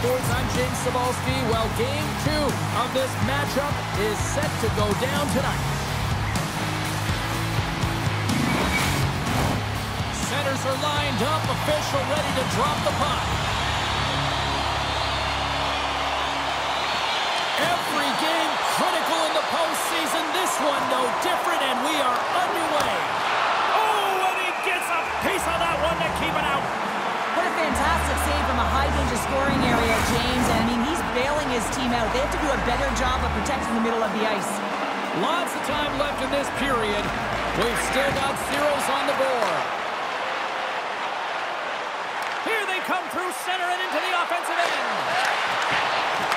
Sports. I'm James Cybulski. Well, game two of this matchup is set to go down tonight. Centers are lined up. Official ready to drop the puck. Every game critical in the postseason. This one no different, and we are underway. Fantastic save from a high-danger scoring area, James. And, I mean, he's bailing his team out. They have to do a better job of protecting the middle of the ice. Lots of time left in this period. We've still got zeros on the board. Here they come through center and into the offensive end.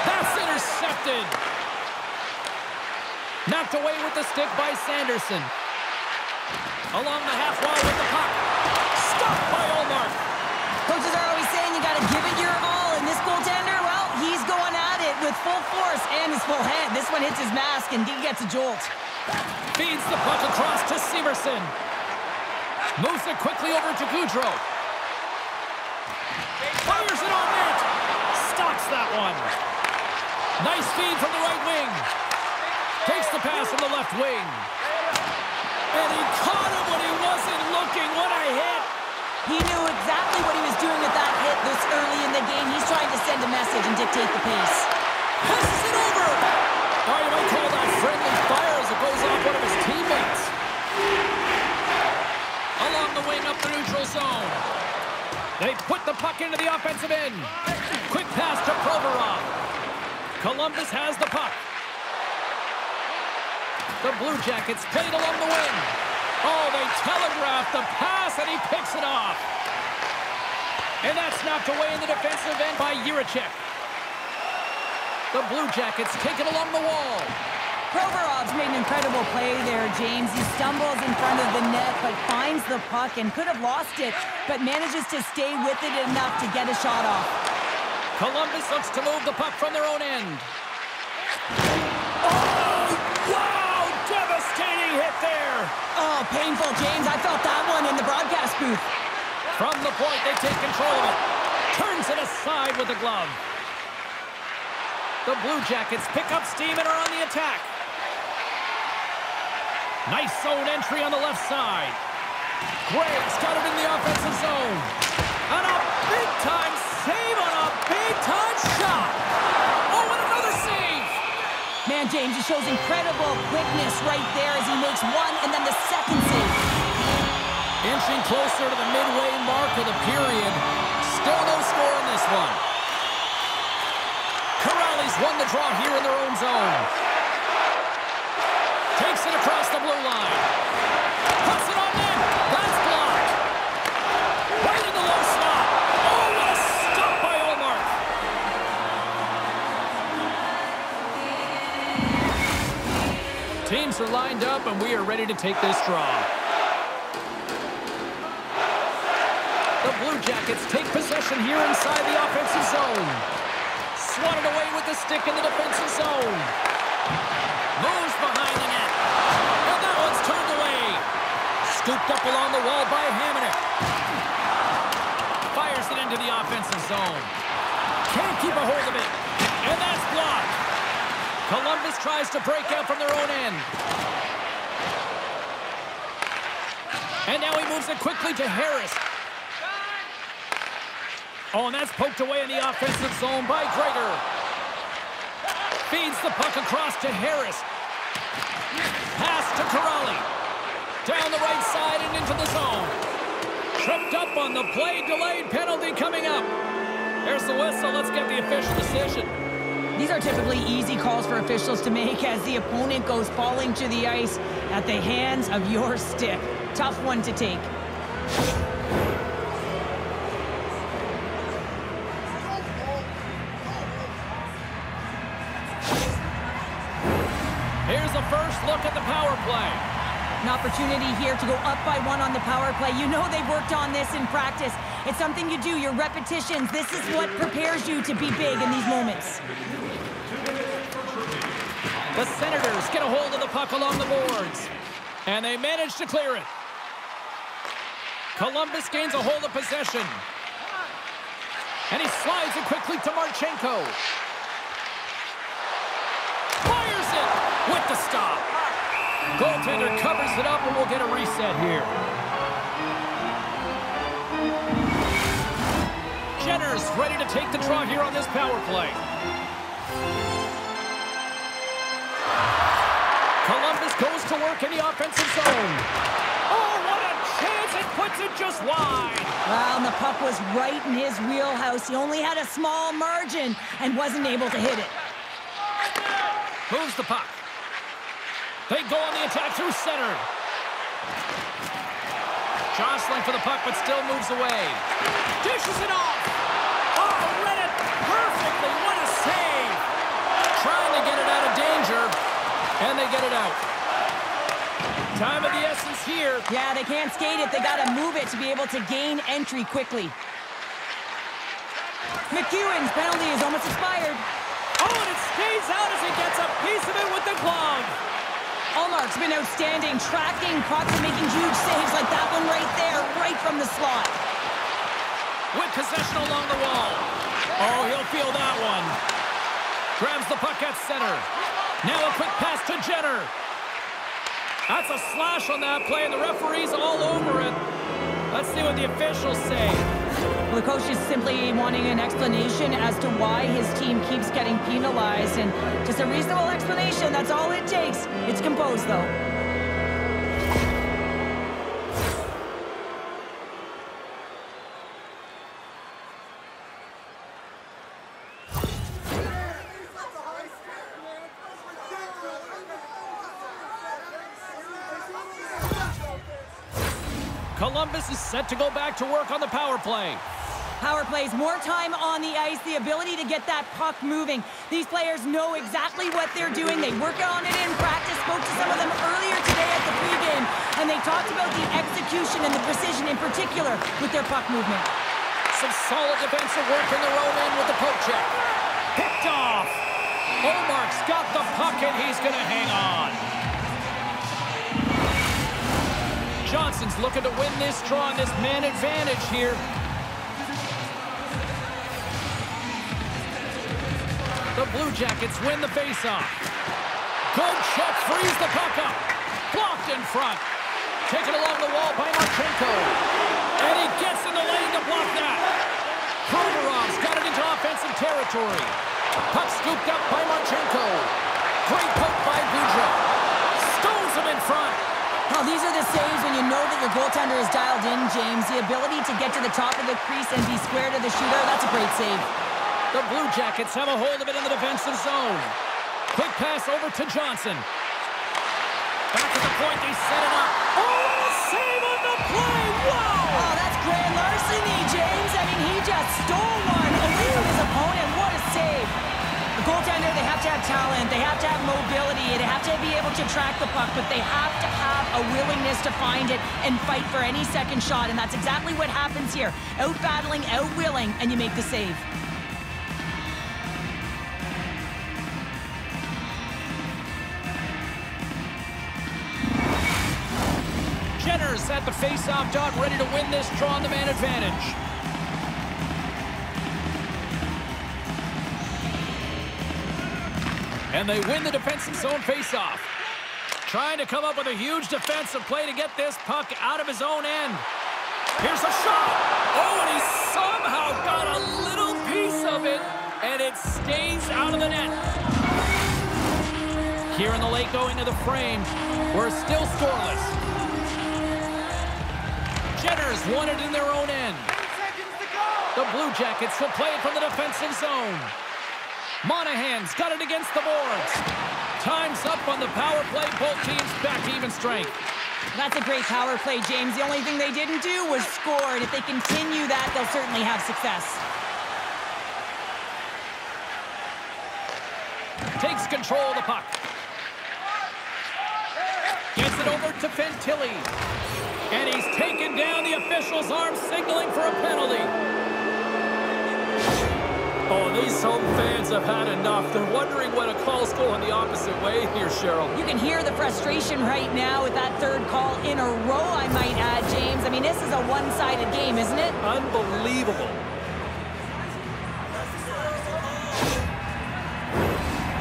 That's intercepted. Knocked away with the stick by Sanderson. Along the half wall with the puck. Stopped by Ullmark. Coaches are always saying you got to give it your all. And this goaltender, well, he's going at it with full force and his full head. This one hits his mask and he gets a jolt. Feeds the puck across to Severson. Moves it quickly over to Gaudreau. Fires it on net. Stops that one. Nice feed from the right wing. Takes the pass from the left wing. And he caught him when he wasn't looking. What a hit. He knew exactly what he was doing with that hit this early in the game. He's trying to send a message and dictate the pace. Passes it over. Oh, you might call that friendly fire as it goes off one of his teammates. Along the wing up the neutral zone. They put the puck into the offensive end. Quick pass to Provorov. Columbus has the puck. The Blue Jackets played along the wing. Oh, they telegraph the pass, and he picks it off. And that's knocked away in the defensive end by Jiricek. The Blue Jackets take it along the wall. Provorov's made an incredible play there, James. He stumbles in front of the net, but finds the puck and could have lost it, but manages to stay with it enough to get a shot off. Columbus looks to move the puck from their own end. Oh, wow! Devastating hit there. Oh, painful, James. I felt that one in the broadcast booth. From the point, they take control of it. Turns it aside with the glove. The Blue Jackets pick up steam and are on the attack. Nice zone entry on the left side. Greig's got it in the offensive zone. And a big-time save on a big-time shot. Oh, and another save. Man, James, he shows incredible quickness right there as he makes one and then the second save. Inching closer to the midway mark of the period. Still no score in this one. Kuraly won the draw here in their own zone. Takes it across the blue line. Puts it on net. That's blocked. Right in the low slot. Oh, what a stop by Ullmark. Teams are lined up, and we are ready to take this draw. Jackets take possession here inside the offensive zone. Swatted away with the stick in the defensive zone. Moves behind the net. And that one's turned away. Scooped up along the wall by Hamonic. Fires it into the offensive zone. Can't keep a hold of it. And that's blocked. Columbus tries to break out from their own end. And now he moves it quickly to Harris. Oh, and that's poked away in the offensive zone by Gregor. Feeds the puck across to Harris. Pass to Kuraly. Down the right side and into the zone. Tripped up on the play. Delayed penalty coming up. There's the whistle. Let's get the official decision. These are typically easy calls for officials to make as the opponent goes falling to the ice at the hands of your stick. Tough one to take. Opportunity here to go up by one on the power play. You know they've worked on this in practice. It's something you do, your repetitions. This is what prepares you to be big in these moments. The Senators get a hold of the puck along the boards. And they manage to clear it. Columbus gains a hold of possession. And he slides it quickly to Marchenko. Fires it with the stop. Goaltender covers it up, and we'll get a reset here. Jenner's ready to take the draw here on this power play. Columbus goes to work in the offensive zone. Oh, what a chance! It puts it just wide. Well, and the puck was right in his wheelhouse. He only had a small margin and wasn't able to hit it. Moves the puck. They go on the attack through center. Jostling for the puck, but still moves away. Dishes it off. Oh, read it perfectly. What a save. Trying to get it out of danger, and they get it out. Time of the essence here. Yeah, they can't skate it. They got to move it to be able to gain entry quickly. McEwen's penalty is almost expired. Oh, and it stays out as he gets a piece of it with the glove. Ullmark's been outstanding, tracking pucks and making huge saves like that one right there, right from the slot. With possession along the wall. Oh, he'll feel that one. Grabs the puck at center. Now a quick pass to Jenner. That's a slash on that play, and the referee's all over it. Let's see what the officials say. Coach is simply wanting an explanation as to why his team keeps getting penalized, and just a reasonable explanation, that's all it takes. It's composed, though. Set to go back to work on the power play. Power plays, more time on the ice, the ability to get that puck moving. These players know exactly what they're doing. They work on it in practice. Spoke to some of them earlier today at the pregame, and they talked about the execution and the precision in particular with their puck movement. Some solid defensive work in the end with the poke check. Picked off. Ullmark's got the puck, and he's going to hang on. Johnson's looking to win this draw on this man advantage here. The Blue Jackets win the faceoff. Good check, frees the puck up. Blocked in front. Taken along the wall by Marchenko. And he gets in the lane to block that. Provorov's got it into offensive territory. Puck scooped up by Marchenko. Great poke by Boudreau. Stones him in front. Well, these are the saves when you know that your goaltender is dialed in, James. The ability to get to the top of the crease and be square to the shooter, that's a great save. The Blue Jackets have a hold of it in the defensive zone. Quick pass over to Johnson. Back at the point, they set it up. Oh, save on the play! Wow! Oh, that's grand larceny, eh, James. I mean, he just stole one away from his opponent. What a save. Goaltender, they have to have talent. They have to have mobility. They have to be able to track the puck, but they have to have a willingness to find it and fight for any second shot, and that's exactly what happens here. Out-battling, out-willing, and you make the save. Jenner's at the face-off dot, ready to win this draw on the man advantage. And they win the defensive zone face-off. Trying to come up with a huge defensive play to get this puck out of his own end. Here's a shot. Oh, and he somehow got a little piece of it, and it stays out of the net. Here in the late going to the frame, we're still scoreless. Jenner's won it in their own end. The Blue Jackets will play it from the defensive zone. Monahan's got it against the boards. Time's up on the power play. Both teams back to even strength. That's a great power play, James. The only thing they didn't do was score, and if they continue that, they'll certainly have success. Takes control of the puck. Gets it over to Fantilli. And he's taken down the official's arm, signaling for a penalty. Oh, these home fans have had enough. They're wondering when a call's going the opposite way here, Cheryl. You can hear the frustration right now with that third call in a row, I might add, James. I mean, this is a one-sided game, isn't it? Unbelievable.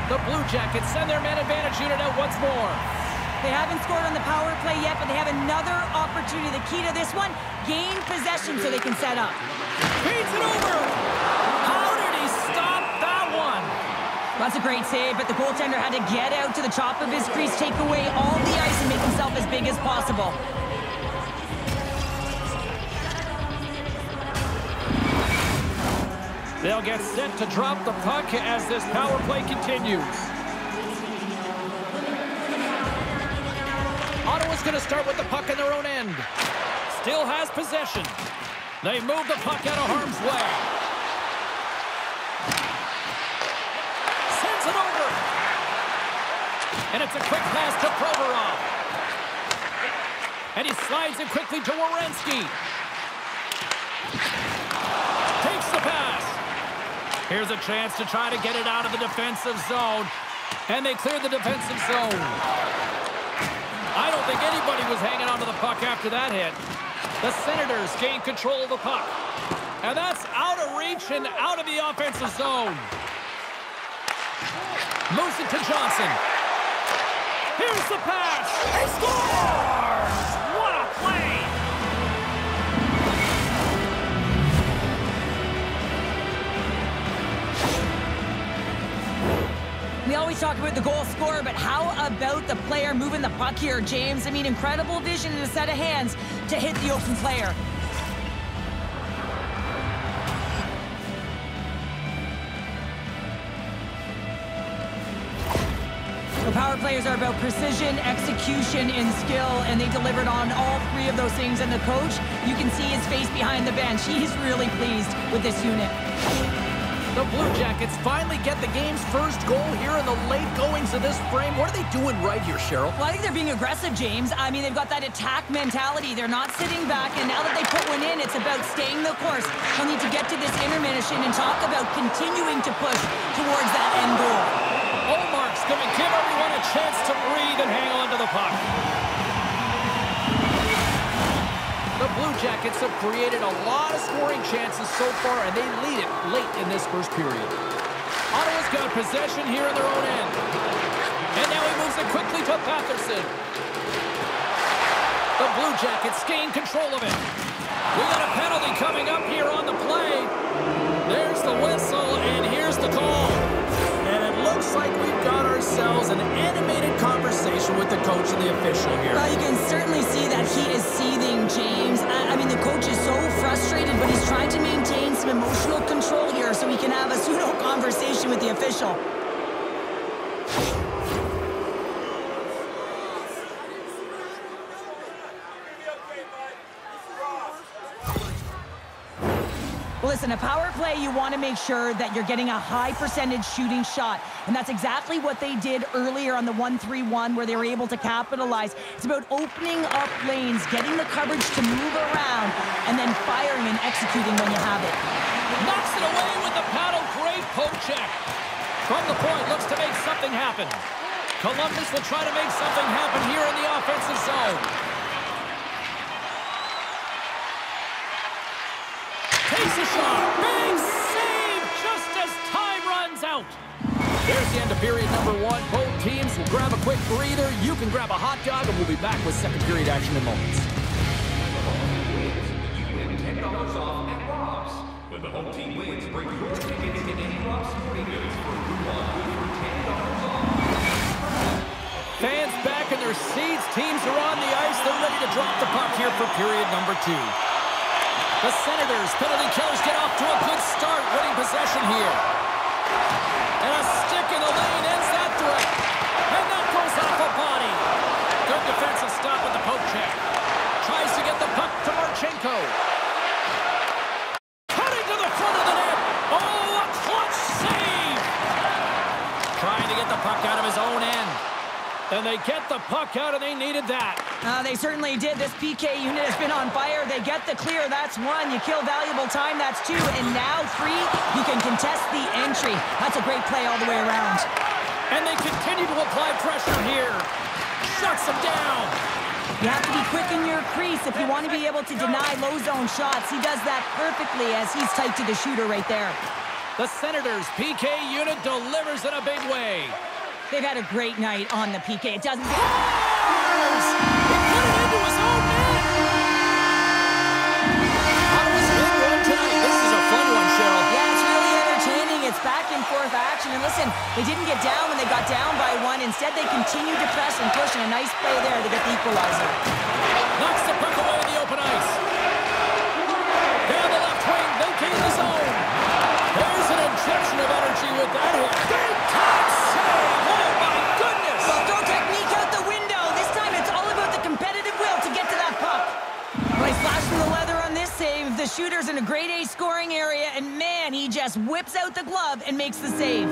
The Blue Jackets send their man advantage unit out once more. They haven't scored on the power play yet, but they have another opportunity. The key to this one, gain possession so they can set up. Paints it over! That's a great save, but the goaltender had to get out to the top of his crease, take away all the ice, and make himself as big as possible. They'll get set to drop the puck as this power play continues. Ottawa's going to start with the puck in their own end. Still has possession. They move the puck out of harm's way. Sends it over. And it's a quick pass to Provorov. And he slides it quickly to Werenski. Takes the pass. Here's a chance to try to get it out of the defensive zone. And they clear the defensive zone. I don't think anybody was hanging onto the puck after that hit. The Senators gain control of the puck. And that's out of reach and out of the offensive zone. Moves it to Johnson. Here's the pass. He scores! What a play! We always talk about the goal scorer, but how about the player moving the puck here, James? I mean, incredible vision and a set of hands to hit the open player. Players are about precision, execution, and skill, and they delivered on all three of those things. And the coach, you can see his face behind the bench. He's really pleased with this unit. The Blue Jackets finally get the game's first goal here in the late goings of this frame. What are they doing right here, Cheryl? Well, I think they're being aggressive, James. I mean, they've got that attack mentality. They're not sitting back, and now that they put one in, it's about staying the course. They'll need to get to this intermission and talk about continuing to push towards that end goal. Going to give everyone a chance to breathe and hang on to the puck. The Blue Jackets have created a lot of scoring chances so far, and they lead it late in this first period. Ottawa's got possession here in their own end. And now he moves it quickly to Batherson. The Blue Jackets gain control of it. We got a penalty coming up here on the play. There's the whistle, and here's the call. Looks like we've got ourselves an animated conversation with the coach and the official here. Well, you can certainly see that he is seething, James. I, I mean, the coach is so frustrated, but he's trying to maintain some emotional control here so he can have a pseudo conversation with the official. Listen, a power play, you want to make sure that you're getting a high percentage shooting shot. And that's exactly what they did earlier on the 1-3-1 where they were able to capitalize. It's about opening up lanes, getting the coverage to move around, and then firing and executing when you have it. Knocks it away with the paddle. Great poke check. From the point, looks to make something happen. Columbus will try to make something happen here in the offensive zone. A shot. Big save just as time runs out. There's the end of period number one. Both teams will grab a quick breather. You can grab a hot dog, and we'll be back with second period action in moments. $10 off at Rob's. When the home team wins, bring your tickets to any Rob's sporting goods for a coupon for $10 off. Fans back in their seats. Teams are on the ice. They're ready to drop the puck here for period number two. The Senators, penalty killers, get off to a good start, winning possession here. And a stick in the lane ends that threat. And that goes off a body. Good defensive stop with the poke check. Tries to get the puck to Marchenko. Cutting to the front of the net. Oh, a clutch save. Trying to get the puck out of his own end. And they get the puck out, and they needed that. Uh, they certainly did. This PK unit has been on fire. They get the clear. That's one. You kill valuable time. That's two. And now three, you can contest the entry. That's a great play all the way around. And they continue to apply pressure here. Shuts them down. You have to be quick in your crease if you want to be able to deny low zone shots. He does that perfectly as he's tight to the shooter right there. The Senators' PK unit delivers in a big way. They've had a great night on the PK. It doesn't get... action. And listen, they didn't get down when they got down by one. Instead, they continued to press and push, and a nice play there to get the equalizer. Knocks the puck away in the open ice. Down the left wing, vacating the zone. There's an injection of energy with that hit. Shooter's in a grade A scoring area, and man, he just whips out the glove and makes the save.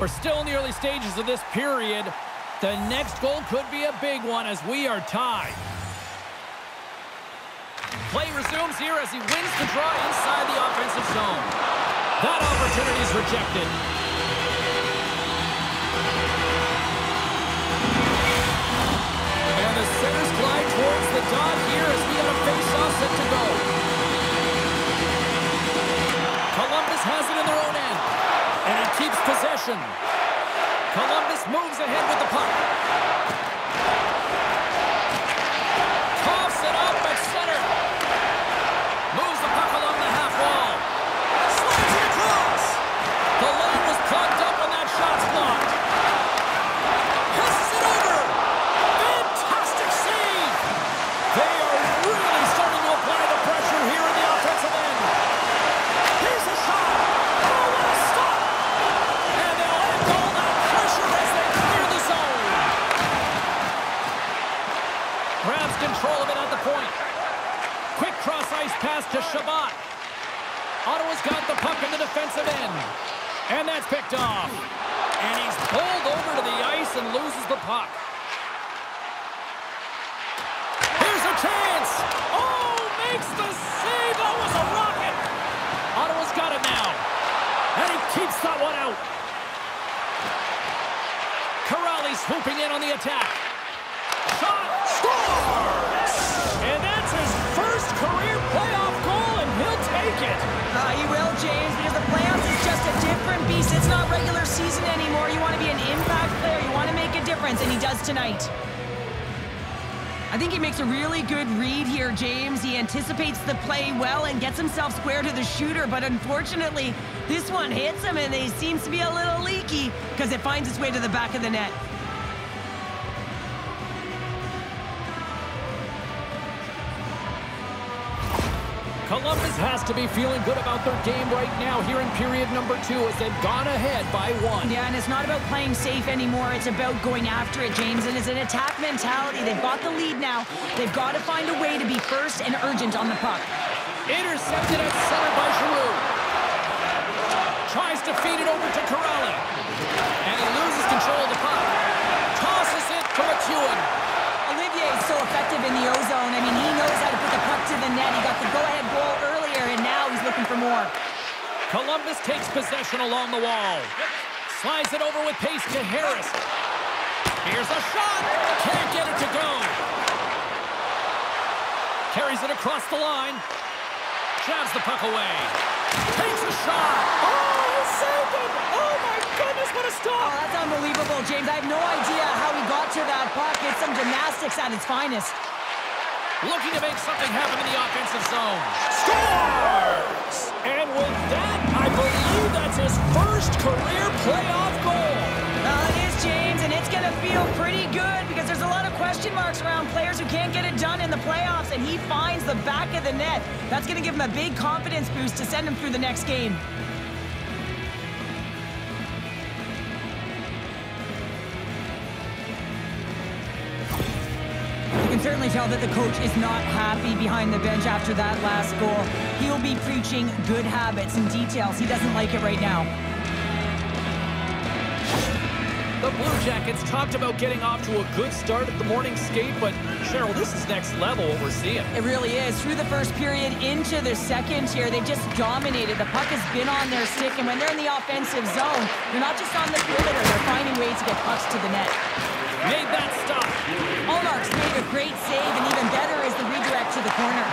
We're still in the early stages of this period. The next goal could be a big one as we are tied. Play resumes here as he wins the draw inside the offensive zone. That opportunity is rejected. And the centers glide towards the dot here as we have a face-off set to go. Columbus has it in their own end. And he keeps possession. Columbus moves ahead with the puck. Toss it up at center. Moves the puck along the half wall. Slides it across. The lane was plugged up and that shot's blocked. Passes it over. Fantastic save. They are really starting to apply the pressure here in the offensive end. Here's a shot. Oh, what a stop. And they'll end all that pressure as they clear the zone. Grabs control of it at the point. Quick cross ice pass to Chabot. Ottawa's got the puck in the defensive end. And that's picked off. And he's pulled over to the ice and loses the puck. Here's a chance. Oh, makes the save. That was a rocket. Ottawa's got it now. And he keeps that one out. Kuraly swooping in on the attack. It. Uh, he will, James, because the playoffs is just a different beast. It's not regular season anymore. You want to be an impact player. You want to make a difference, and he does tonight. I think he makes a really good read here, James. He anticipates the play well and gets himself square to the shooter, but unfortunately, this one hits him, and he seems to be a little leaky because it finds its way to the back of the net. Has to be feeling good about their game right now here in period number two as they've gone ahead by one. Yeah, and it's not about playing safe anymore. It's about going after it, James. And it's an attack mentality. They've got the lead now. They've got to find a way to be first and urgent on the puck. Intercepted at center by Giroux. Tries to feed it over to Kuraly. And he loses control of the puck. Tosses it to McEwen. Olivier is so effective in the ozone. I mean, he knows how to put the puck to the net. He got the go-ahead goal earlier, and now he's looking for more. Columbus takes possession along the wall. Slides it over with pace to Harris. Here's a shot. Can't get it to go. Carries it across the line. Jabs the puck away. Takes a shot. Oh, he saved it. Oh, my goodness, what a Oh, stop. that's unbelievable, James. I have no idea how he got to that puck. It's some gymnastics at its finest. Looking to make something happen in the offensive zone. Scores! And with that, I believe that's his first career playoff goal. Well, it is, James, and it's going to feel pretty good because there's a lot of question marks around players who can't get it done in the playoffs, and he finds the back of the net. That's going to give him a big confidence boost to send him through the next game. Certainly tell that the coach is not happy behind the bench after that last goal. He'll be preaching good habits and details. He doesn't like it right now. The Blue Jackets talked about getting off to a good start at the morning skate, but Cheryl, this is next level what we're seeing. It really is. Through the first period into the second here, they just dominated. The puck has been on their stick, and when they're in the offensive zone, they're not just on the perimeter, they're finding ways to get pucks to the net. Made that stop. Ullmark's made a great save, and even better is the redirect to the corner.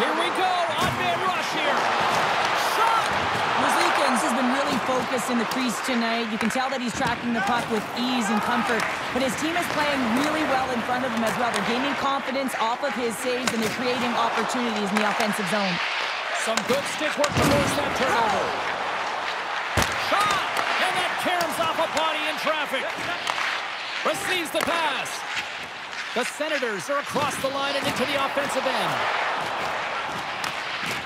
Here we go. Odd man rush here. Shot! Merzlikins has been really focused in the crease tonight. You can tell that he's tracking the puck with ease and comfort, but his team is playing really well in front of him as well. They're gaining confidence off of his saves, and they're creating opportunities in the offensive zone. Some good stick work to force that turnover. Ah! Shot! And that caroms off a body in traffic. Receives the pass. The Senators are across the line and into the offensive end.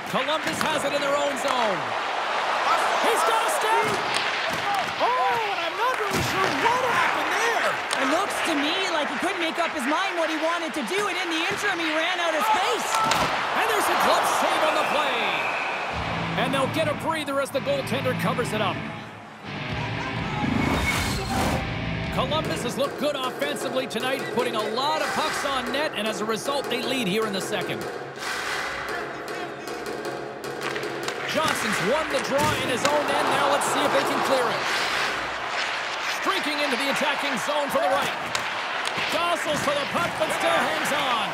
Columbus has it in their own zone. He's got a step. Oh, and I'm not really sure what happened there. It looks to me like he couldn't make up his mind what he wanted to do, and in the interim, he ran out of space. And there's a glove save on the play. And they'll get a breather as the goaltender covers it up. Columbus has looked good offensively tonight, putting a lot of pucks on net, and as a result, they lead here in the second. Johnson's won the draw in his own end. Now let's see if they can clear it. Streaking into the attacking zone for the right. Jostles for the puck, but still hangs on.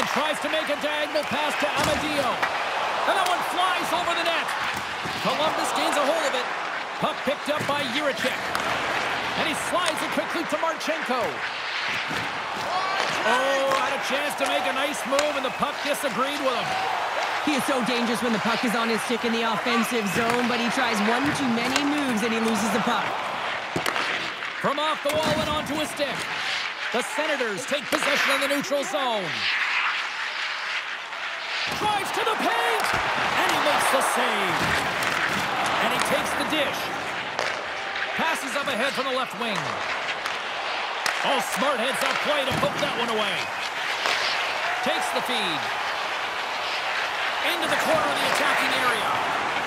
And tries to make a diagonal pass to Amadio. And that one flies over the net. Columbus gains a hold of it. Puck picked up by Jiricek. And he slides it quickly to Marchenko. Oh, had a chance to make a nice move, and the puck disagreed with him. He is so dangerous when the puck is on his stick in the offensive zone, but he tries one too many moves and he loses the puck. From off the wall and onto his stick. The Senators take possession of the neutral zone. Drives to the paint, and he makes the save. And he takes the dish. Passes up ahead from the left wing. Oh, smart heads up play to poke that one away. Takes the feed. Into the corner of the attacking area.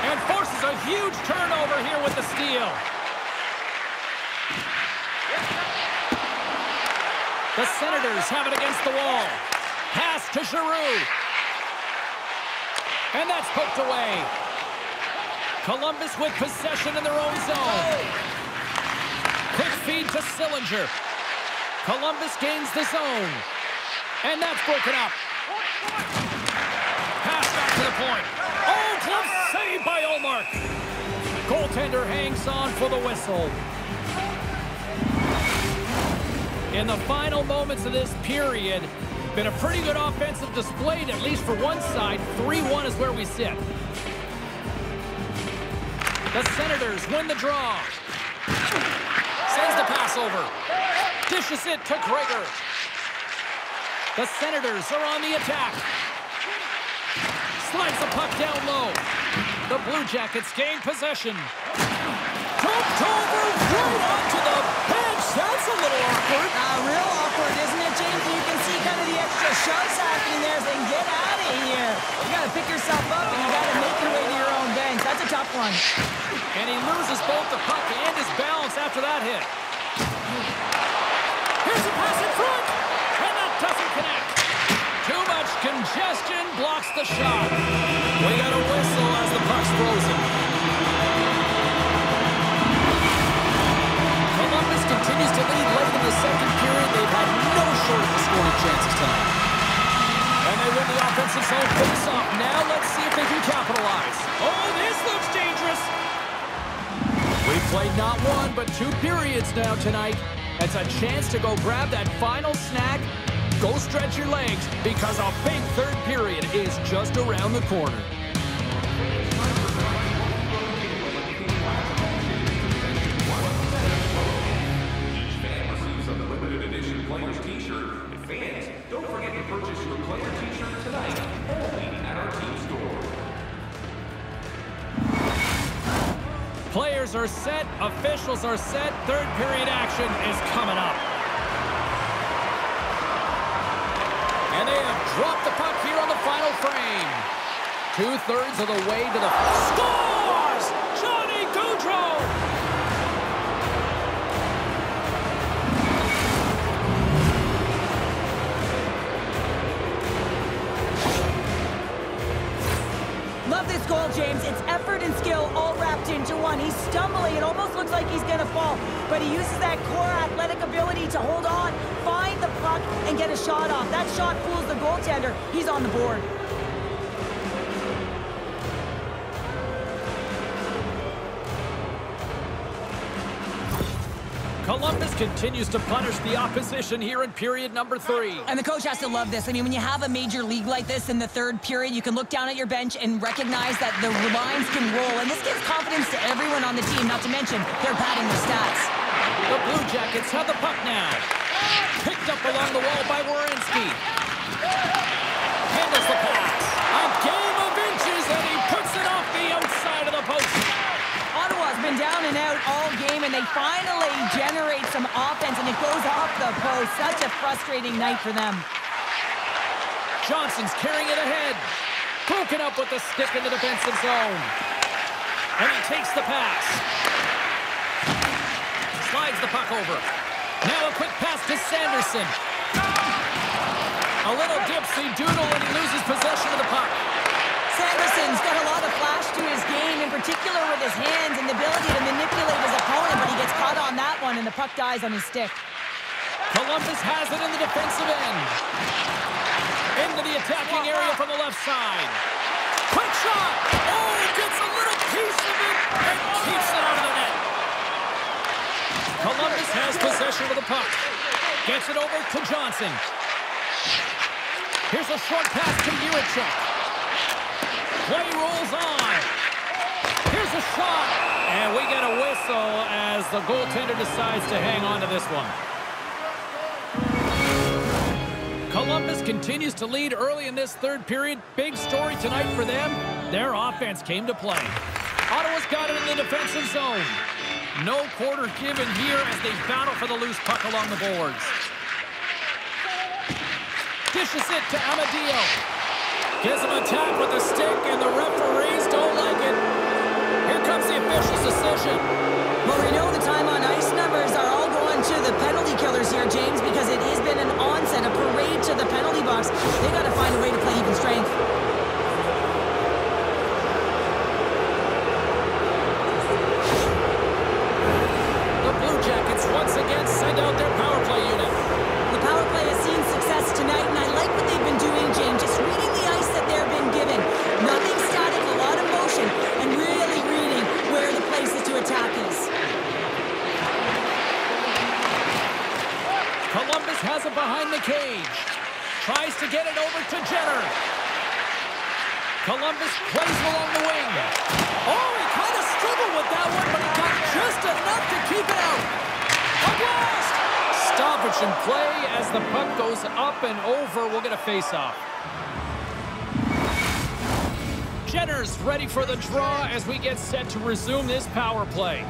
And forces a huge turnover here with the steal. The Senators have it against the wall. Pass to Giroux. And that's poked away. Columbus with possession in their own zone. Quick feed to Sillinger. Columbus gains the zone. And that's broken up. Pass back to the point. Oh, glove saved by Ullmark. Goaltender hangs on for the whistle. In the final moments of this period, been a pretty good offensive display, at least for one side. 3-1 is where we sit. The Senators win the draw. Sends the pass over. Dishes it to Gregor. The Senators are on the attack. Slides the puck down low. The Blue Jackets gain possession. Pumped over right onto the bench. That's a little awkward. Uh, real awkward, isn't it, James? You can see kind of the extra shoves happening there saying, get out of here. You got to pick yourself up and you got to make your way to your own bench. One. And he loses both the puck and his balance after that hit. Here's a pass in front. And that doesn't connect. Too much congestion blocks the shot. We got a whistle as the puck's frozen. Columbus continues to lead late in the second period. They've had no shortage of scoring chances tonight. They win the offensive zone face-off. Now let's see if they can capitalize. Oh, this looks dangerous. We've played not one, but two periods now tonight. It's a chance to go grab that final snack. Go stretch your legs because a big third period is just around the corner. officials are set. Third period action is coming up. And they have dropped the puck here on the final frame. Two-thirds of the way to the... Scores! Johnny Gaudreau! Love this goal, James. It's effort and skill all into one. He's stumbling. It almost looks like he's going to fall. But he uses that core athletic ability to hold on, find the puck, and get a shot off. That shot fools the goaltender. He's on the board. Continues to punish the opposition here in period number three. And the coach has to love this. I mean, when you have a major league like this in the third period, you can look down at your bench and recognize that the lines can roll. And this gives confidence to everyone on the team, not to mention they're padding their stats. The Blue Jackets have the puck now. Picked up along the wall by Werenski. Handles the pass. A game of inches, and he puts it off the outside of the post. Ottawa's been down and out all game, and they finally generate some offense, and it goes off the post. Such a frustrating night for them. Johnson's carrying it ahead. Broken up with the stick in the defensive zone. And he takes the pass. Slides the puck over. Now a quick pass to Sanderson. A little dipsy doodle and he loses possession of the puck. Sanderson's got a lot of flash to his game, in particular with his hands and the ability to manipulate his opponent, but he gets caught on that one and the puck dies on his stick. Columbus has it in the defensive end. Into the attacking area from the left side. Quick shot! Oh, gets a little piece of it and keeps it out of the net. Columbus has possession of the puck. Gets it over to Johnson. Here's a short pass to Jiricek. Play rolls on. Here's a shot. And we get a whistle as the goaltender decides to hang on to this one. Columbus continues to lead early in this third period. Big story tonight for them. Their offense came to play. Ottawa's got it in the defensive zone. No quarter given here as they battle for the loose puck along the boards. Dishes it to Amadio. Gives him a tap with the stick, and the referees don't like it. Here comes the official's decision. Well, we know the time on ice numbers are all going to the penalty killers here, James, because it has been an onset, a parade to the penalty box. They got to find a way to play even strength. In play as the puck goes up and over. We'll get a face-off. Jenner's ready for the draw as we get set to resume this power play.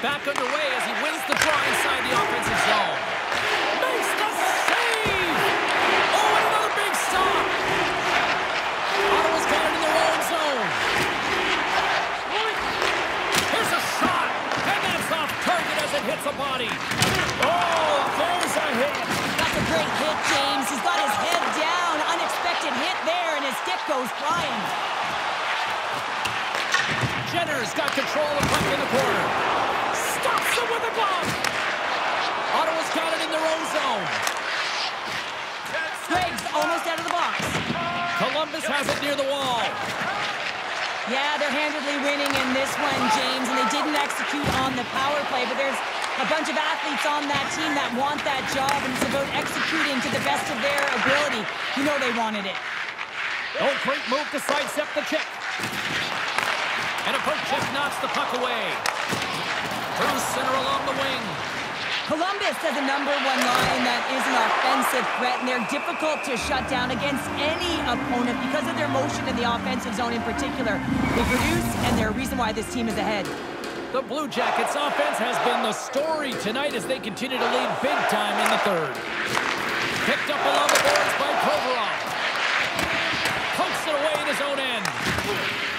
Back underway as he wins the draw inside the offensive zone. Makes the save! Oh, and another big stop! Ottawa's got it in their own zone. Here's a shot, and that's off target as it hits a body. Oh, there's a hit. That's a great hit, James. He's got his head down. Unexpected hit there, and his stick goes flying. Jenner's got control of the puck in the corner. Stops him with a glove. Ottawa's got it in their own zone. Greig's almost out of the box. Columbus has it near the wall. Yeah, they're handedly winning in this one, James, and they didn't execute on the power play, but there's a bunch of athletes on that team that want that job, and it's about executing to the best of their ability. You know they wanted it. Oh, great move to sidestep the check. And a poke check knocks the puck away. Through center along the wing. Columbus has a number one line that is an offensive threat, and they're difficult to shut down against any opponent because of their motion in the offensive zone in particular. They produce, and they're a reason why this team is ahead. The Blue Jackets offense has been the story tonight as they continue to lead big time in the third. Picked up along the boards by Provorov. Pokes it away in his own end.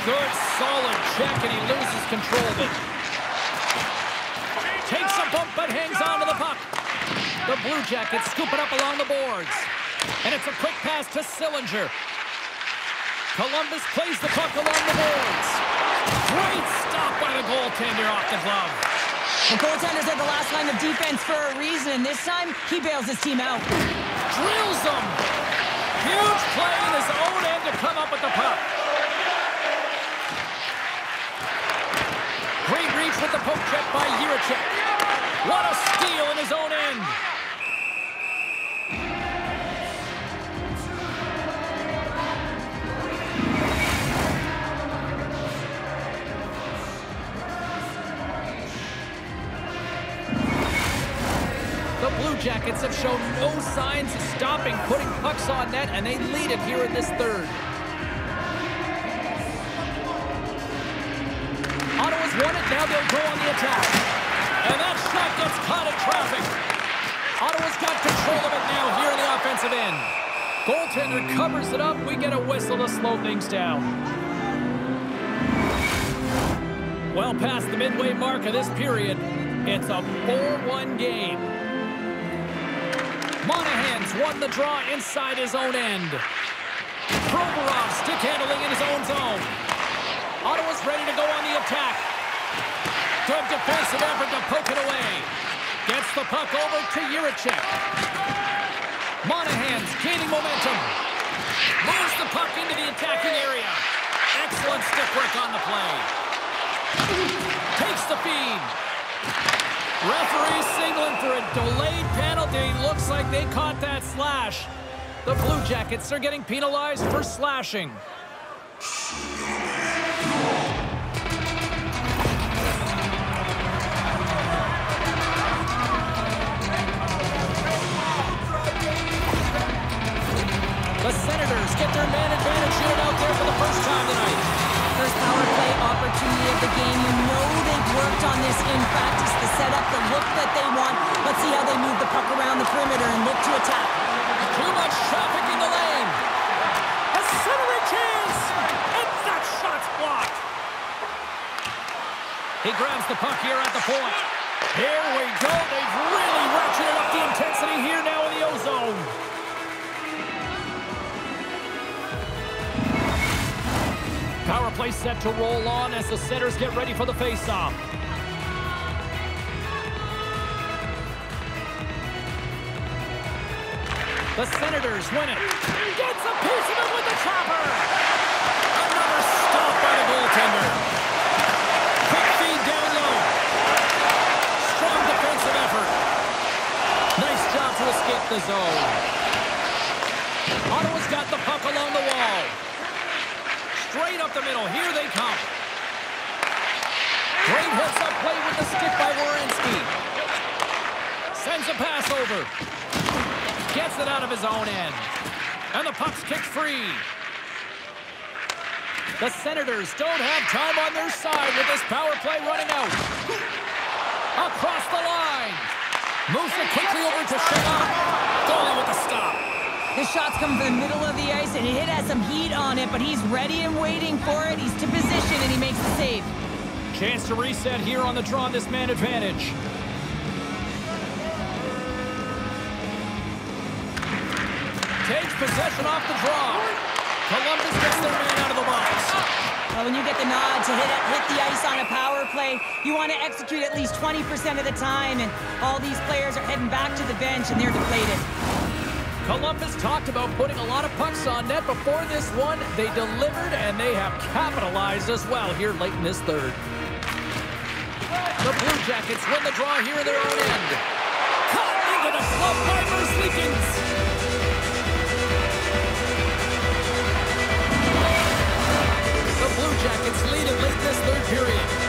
Good, solid check, and he loses control of it. Takes a bump, but hangs on to the puck. The Blue Jackets scoop it up along the boards. And it's a quick pass to Sillinger. Columbus plays the puck along the boards. Great stop by the goaltender off the glove. The goaltender's at the last line of defense for a reason. This time, he bails his team out. Drills them. Huge play in his own end to come up with the puck. Great reach with the poke check by Jiricek. What a steal in his own end. Jackets have shown no signs of stopping putting pucks on net, and they lead it here in this third. Ottawa's won it, now they'll go on the attack. And that shot gets caught in traffic. Ottawa's got control of it now here in the offensive end. Goaltender covers it up. We get a whistle to slow things down. Well past the midway mark of this period, it's a 4-1 game. Monahan's won the draw inside his own end. Provorov stick handling in his own zone. Ottawa's ready to go on the attack. Good defensive effort to poke it away. Gets the puck over to Jiricek. Monahan's gaining momentum. Moves the puck into the attacking area. Excellent stick work on the play. Takes the feed. Referee signaling for a delayed penalty. Looks like they caught that slash. The Blue Jackets are getting penalized for slashing. The Senators get their man advantage unit out there for the first time tonight. First power play opportunity of the game. You know they've worked on this in practice to set up the look that they want. Let's see how they move the puck around the perimeter and look to attack. Too much traffic in the lane. A centering chance. And that shot's blocked. He grabs the puck here at the point. Here we go. They've really ratcheted up the intensity here now in the ozone. Power play set to roll on as the setters get ready for the faceoff. The Senators win it. Gets a piece of it with the chopper. Another stop by the goaltender. Quick feed down low. Strong defensive effort. Nice job to escape the zone. Ottawa's got the puck along the wall. The middle. Here they come. Great hooks-up play with the stick by Werenski. Sends a pass over. Gets it out of his own end. And the puck's kicked free. The Senators don't have time on their side with this power play running out. Across the line. Moves it quickly over to Shannon. Goalie with the stop. The shot's come from the middle of the ice, and it has some heat on it, but he's ready and waiting for it. He's to position, and he makes the save. Chance to reset here on the draw on this man advantage. Takes possession off the draw. Columbus gets their man out of the box. Well, when you get the nod to hit, it, hit the ice on a power play, you want to execute at least 20% of the time, and all these players are heading back to the bench, and they're deflated. Columbus talked about putting a lot of pucks on net before this one. They delivered, and they have capitalized as well here late in this third. The Blue Jackets win the draw here in their own end. Into the glove by Merzlikins. The Blue Jackets lead it late this third period.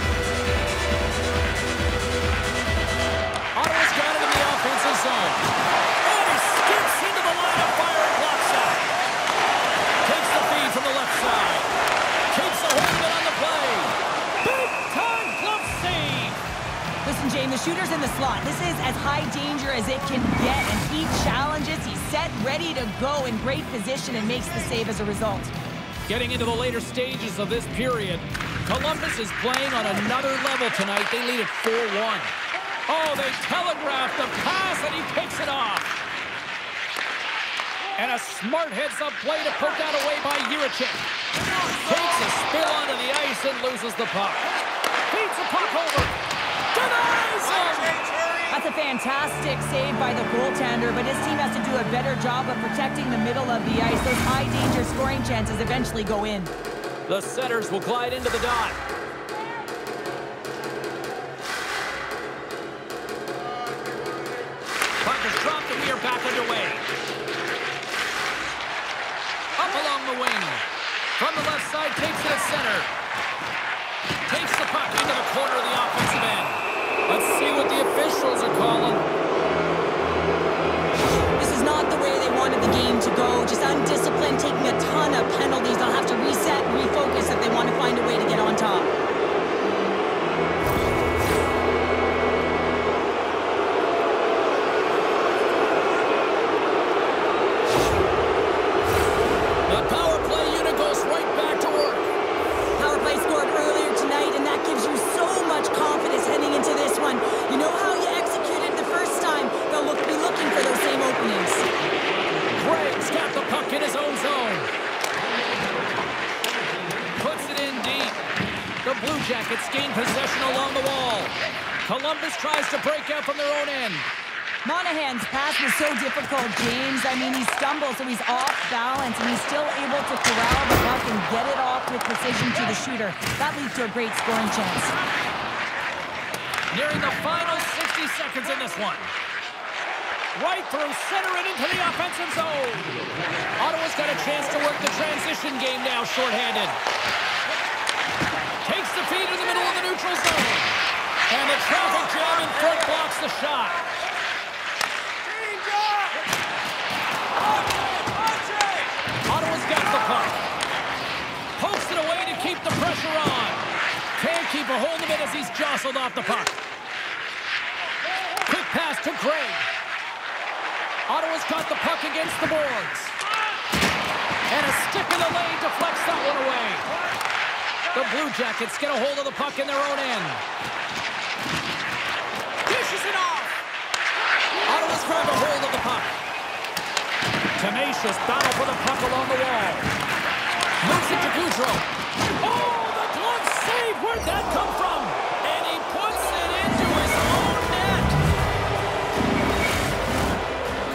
Listen, James, the shooter's in the slot. This is as high danger as it can get, and he challenges. He's set, ready to go in great position, and makes the save as a result. Getting into the later stages of this period, Columbus is playing on another level tonight. They lead at 4-1. Oh, they telegraph the pass, and he picks it off. And a smart heads-up play to poke that away by Jiricek. Takes a spill onto the ice and loses the puck. Feeds the puck over. That's a fantastic save by the goaltender, but his team has to do a better job of protecting the middle of the ice. Those high-danger scoring chances eventually go in. The setters will glide into the dot. Puck is dropped and we are back underway. Up along the wing. From the left side, takes it at center. Takes the puck into the corner of the offensive end. Let's see what the officials are calling. This is not the way they wanted the game to go. Just undisciplined, taking a ton of penalties. They'll have to reset and refocus if they want to find a way to get on top. The power play unit goes right back to work. Power play scored earlier tonight, and that gives you so much confidence heading into this one. You know how you executed the first time. They'll look, be looking for those same openings. Greig's got the puck in his own zone. Puts it in deep. The Blue Jackets gain possession along the wall. Columbus tries to break out from their own end. Monahan's pass was so difficult, James. I mean, he stumbles, so he's off balance, and he's still able to corral the puck and get it off with precision to the shooter. That leads to a great scoring chance. Nearing the final 60 seconds in this one. Right through center and into the offensive zone. Ottawa's got a chance to work the transition game now shorthanded. Takes the feed in the middle of the neutral zone. And the traffic jam in front blocks the shot. Ottawa's got the puck. Pokes it away to keep the pressure on. Can't keep a hold of it as he's jostled off the puck. Quick pass to Greig. Ottawa's got the puck against the boards. And a stick in the lane deflects that one away. The Blue Jackets get a hold of the puck in their own end. Dishes it off. Ottawa's grabbed a hold of the puck. Tenacious battle for the puck along the wall. Moves it to Gaudreau. Oh, the glove save! Where'd that come from? And he puts it into his own net.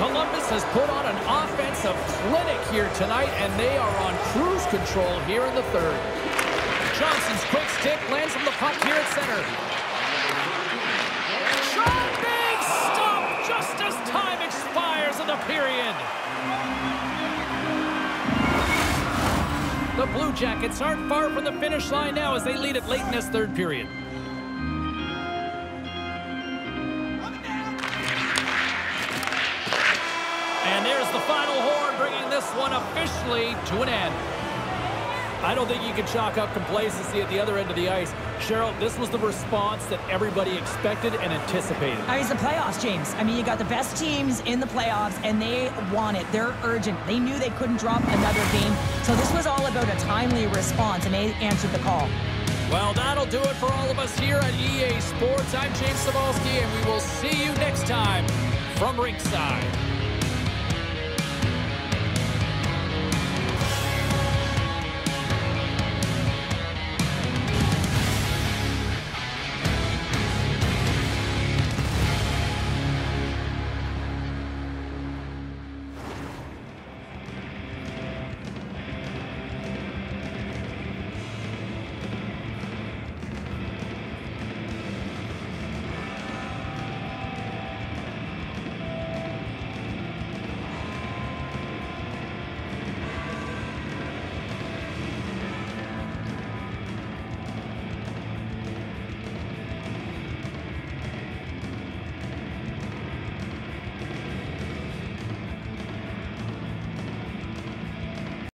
Columbus has put on an offensive clinic here tonight, and they are on cruise control here in the third. Johnson's quick stick lands from the puck here at center. Shot big stop just as time expires in the period. The Blue Jackets aren't far from the finish line now as they lead it late in this third period. And there's the final horn, bringing this one officially to an end. I don't think you can chalk up complacency at the other end of the ice. Cheryl, this was the response that everybody expected and anticipated. I mean, it's the playoffs, James. I mean, you got the best teams in the playoffs, and they want it. They're urgent. They knew they couldn't drop another game. So this was all about a timely response, and they answered the call. Well, that'll do it for all of us here at EA Sports. I'm James Cybulski, and we will see you next time from Rinkside.